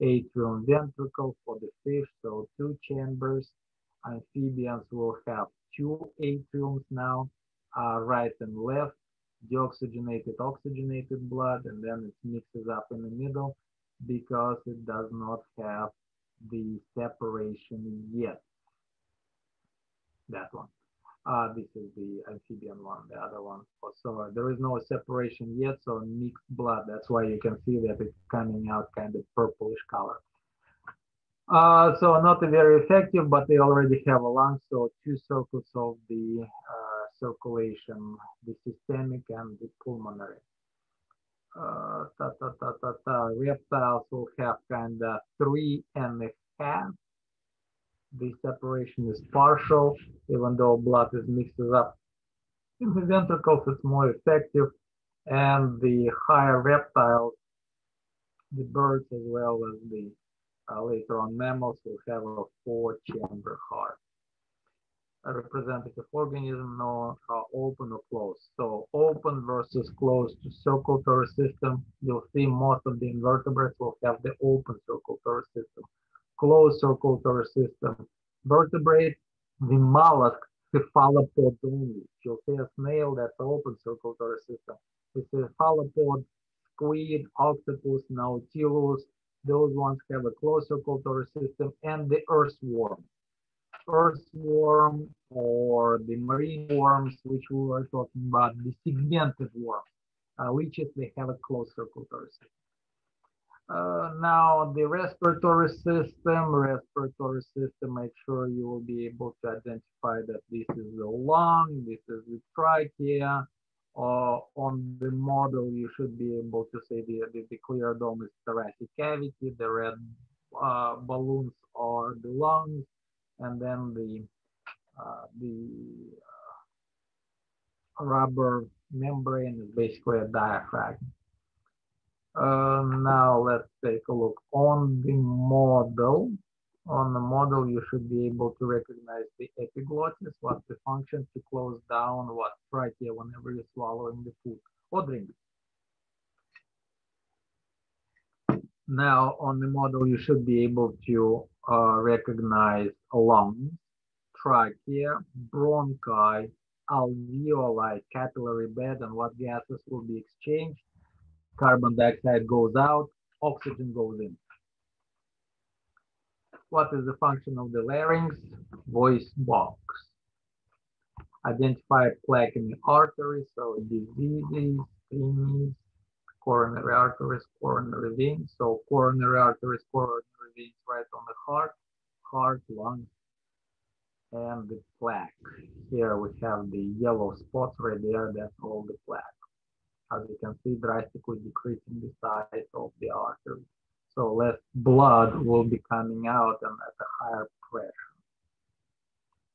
atrium ventricle for the fish, so chambers. Amphibians will have two atriums now, uh, right and left deoxygenated, oxygenated blood, and then it mixes up in the middle because it does not have the separation yet. That one. Uh, this is the amphibian one, the other one. So there is no separation yet, so mixed blood. That's why you can see that it's coming out kind of purplish color. Uh, so not very effective, but they already have a lung, so two circles of the uh, circulation, the systemic and the pulmonary. Uh, ta, ta, ta, ta, ta. Reptiles will have kind of three half. The separation is partial, even though blood is mixed up. In the ventricles, it's more effective. And the higher reptiles, the birds as well as the later on mammals will have a four chamber heart a representative organism known uh, open or closed. So open versus closed circulatory system, you'll see most of the invertebrates will have the open circulatory system. Closed circulatory system, vertebrate, the mollusk, cephalopod only. You'll see a snail that's open circulatory system. It's a cephalopod, squid, octopus, nautilus, those ones have a closed circulatory system, and the earthworm earthworm or the marine worms, which we were talking about, the segmented worm, uh, which is they have a closed circulatory system. Uh, now the respiratory system, respiratory system, make sure you will be able to identify that this is the lung, this is the trachea. Uh, on the model, you should be able to see the, the, the clear dome is thoracic cavity, the red uh, balloons are the lungs, and then the uh, the uh, rubber membrane is basically a diaphragm. Uh, now let's take a look on the model. On the model, you should be able to recognize the epiglottis, what's the function to close down what trachea whenever you're swallowing the food or drink. Now on the model, you should be able to uh, recognize lungs, trachea, bronchi, alveoli, capillary bed, and what gases will be exchanged. Carbon dioxide goes out, oxygen goes in. What is the function of the larynx? Voice box. Identify plaque in the artery, so diseases, things, coronary arteries, coronary veins. So coronary arteries, coronary veins right on the heart, heart, lungs, and the plaque. Here we have the yellow spots right there, that's all the plaque. As you can see, drastically decreasing the size of the artery. So less blood will be coming out and at a higher pressure.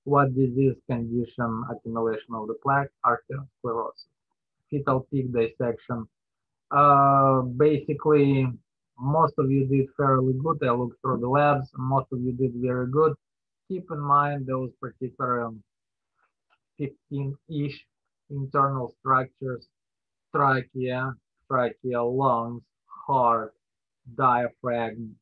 What disease condition accumulation of the plaque? Arteriosclerosis. Fetal pig dissection uh, basically, most of you did fairly good. I looked through the labs. Most of you did very good. Keep in mind those particular 15-ish internal structures, trachea, trachea, lungs, heart, diaphragm.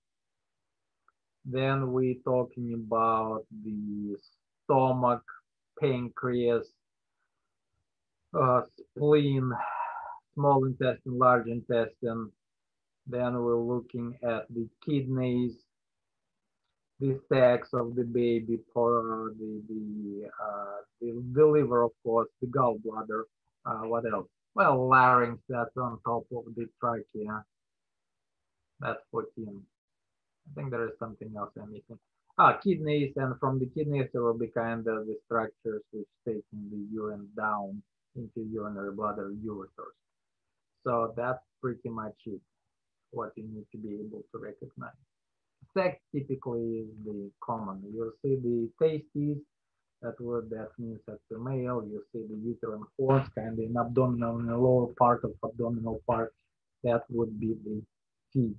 Then we're talking about the stomach, pancreas, uh, spleen, small intestine, large intestine. Then we're looking at the kidneys, the sex of the baby, the the, uh, the, the liver, of course, the gallbladder. Uh, what else? Well, larynx that's on top of the trachea. That's 14. I think there is something else I'm missing. Ah, kidneys, and from the kidneys there will be kind of the structures which taking the urine down into urinary bladder ureters. So that's pretty much it, what you need to be able to recognize. Sex typically is the common. You'll see the testes, that word that means that the male, you see the uterine horns, kind of in abdominal, in the lower part of abdominal part, that would be the T,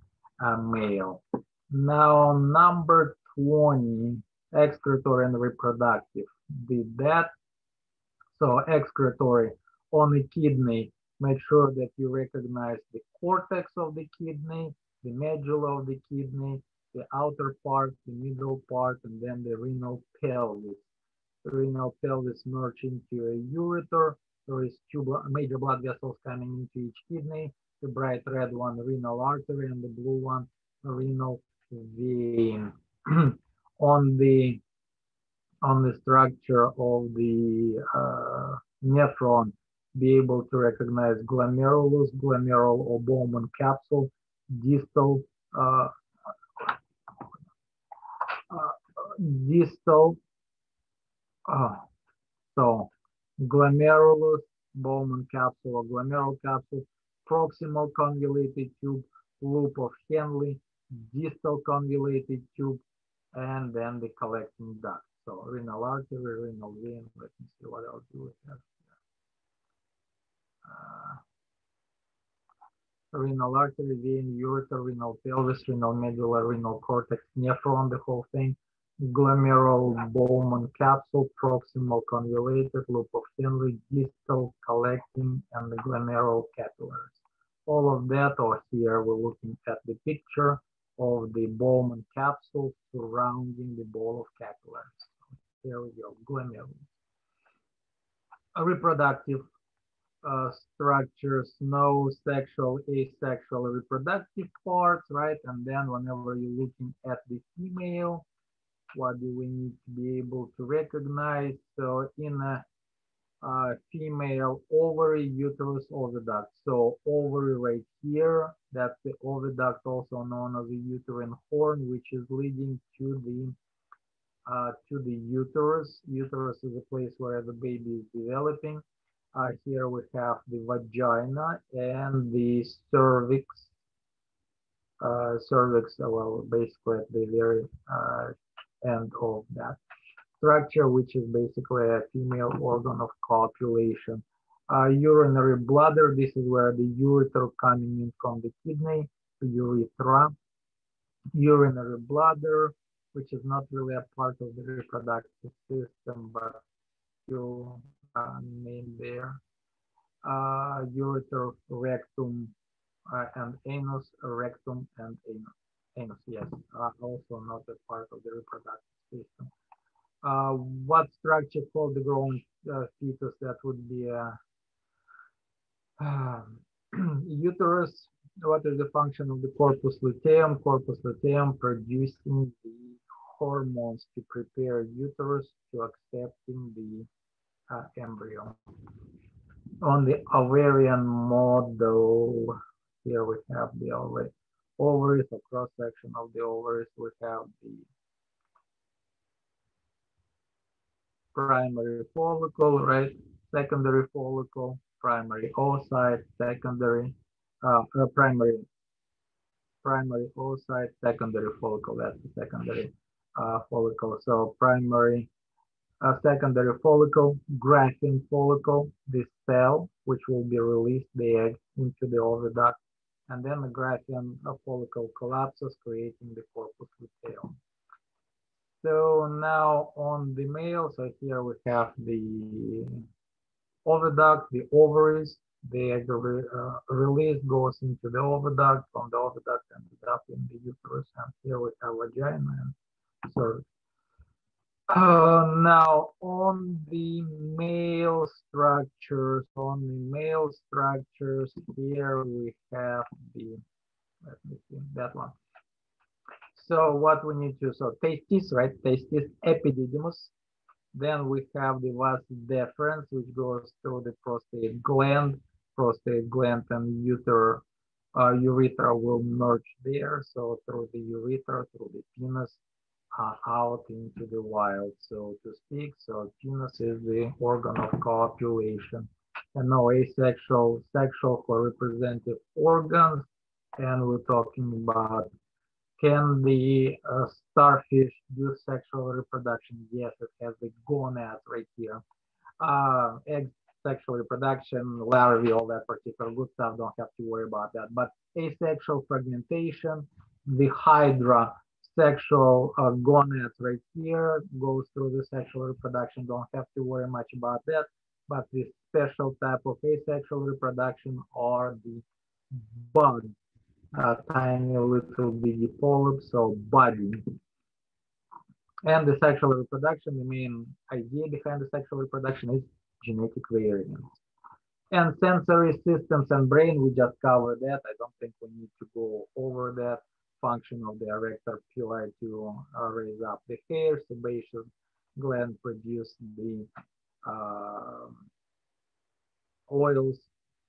uh, male. Now, number 20, excretory and reproductive. Did that. So excretory on the kidney, make sure that you recognize the cortex of the kidney, the medulla of the kidney, the outer part, the middle part, and then the renal pelvis. The renal pelvis merge into a ureter. There is two major blood vessels coming into each kidney. The bright red one, renal artery, and the blue one, renal vein. on the on the structure of the uh, nephron, be able to recognize glomerulus, glomerular or Bowman capsule, distal uh, uh, distal. Uh, so glomerulus, Bowman capsule or glomerular capsule, proximal convoluted tube, loop of Henle, distal convoluted tube, and then the collecting duct. So renal artery, renal vein. Let me see what else do we have. Uh, renal artery, vein, ureter, renal pelvis, renal medulla, renal cortex, nephron, the whole thing. Glomerular Bowman capsule, proximal convoluted, loop of Henle, distal, collecting, and the glomerular capillaries. All of that, or here we're looking at the picture of the Bowman capsule surrounding the ball of capillaries. Here we go, glomerulus. A reproductive uh, structures, no sexual, asexual, reproductive parts, right? And then whenever you're looking at the female, what do we need to be able to recognize? So in a uh, female ovary, uterus, oviduct. So ovary right here, that's the oviduct also known as the uterine horn, which is leading to the uh, to the uterus. Uterus is a place where the baby is developing. Uh, here we have the vagina and the cervix. Uh, cervix, well, basically at the very uh, end of that structure, which is basically a female organ of copulation. Uh, urinary bladder, this is where the ureter coming in from the kidney, the urethra. Urinary bladder, which is not really a part of the reproductive system, but you uh, name there. Uh, ureter, rectum, uh, and anus, rectum, and anus. Anus, yes, uh, also not a part of the reproductive system uh, what structure called the growing uh, fetus that would be a uh, uterus? What is the function of the corpus luteum? Corpus luteum producing the hormones to prepare uterus to accepting the uh, embryo. On the ovarian model here we have the ovaries a cross section of the ovaries we have the primary follicle, right? Secondary follicle, primary oocyte, secondary, uh, uh, primary, primary oocyte, secondary follicle. That's the secondary uh, follicle. So primary, uh, secondary follicle, Graafian follicle, this cell which will be released the egg into the oviduct, and then the uh, follicle collapses, creating the corpus luteum. So now on the male, so here we have the oviduct, the ovaries, the egg uh, release goes into the oviduct, from the oviduct ends up in the uterus, and here we have vagina and cervix. Uh, now on the male structures, on the male structures, here we have the, let me see, that one. So what we need to, so testis, right? Testis epididymis. Then we have the vas deferens, which goes through the prostate gland, prostate gland and uter, uh, urethra will merge there. So through the urethra, through the penis, uh, out into the wild, so to speak. So penis is the organ of copulation. And no asexual, sexual for representative organs. And we're talking about can the uh, starfish do sexual reproduction? Yes, it has the gonads right here. Uh, egg sexual reproduction, larvae, all that particular good stuff, don't have to worry about that. But asexual fragmentation, the hydra sexual uh, gonads right here goes through the sexual reproduction, don't have to worry much about that. But the special type of asexual reproduction are the buds tiny little bitty polyps or body. And the sexual reproduction, the main idea behind the sexual reproduction is genetic variance. And sensory systems and brain, we just covered that. I don't think we need to go over that function of the arrector pili to uh, raise up the hair. Sebaceous gland produce the uh, oils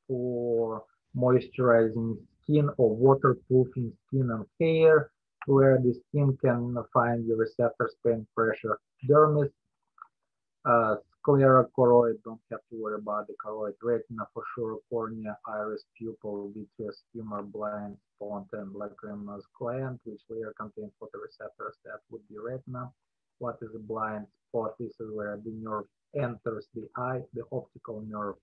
for moisturizing skin or waterproofing skin and hair, where the skin can find the receptors pain, pressure. Dermis, uh, sclera, choroid, don't have to worry about the choroid, retina for sure, cornea, iris, pupil, vitreous, humor, blind spot, and lacrimose gland, which layer contains photoreceptors, that would be retina. What is a blind spot? This is where the nerve enters the eye, the optical nerve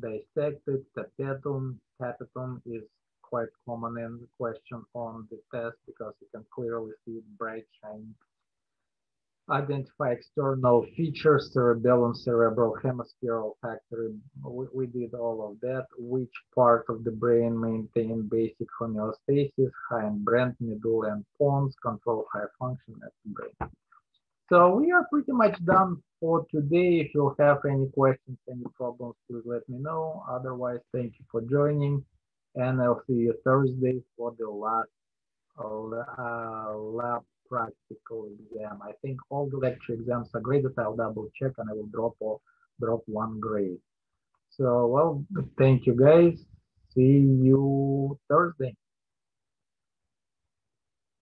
dissected. Tapetum, tapetum is quite common in the question on the test because you can clearly see bright shine. Identify external features, cerebellum, cerebral hemisphere olfactory. We, we did all of that. Which part of the brain maintain basic homeostasis, hindbrain, medulla, and pons, control high function at the brain. So we are pretty much done for today. If you have any questions, any problems, please let me know. Otherwise, thank you for joining and I'll see you Thursday for the last uh, lab practical exam. I think all the lecture exams are graded. I'll double check and I will drop drop one grade. So, well, thank you guys. See you Thursday.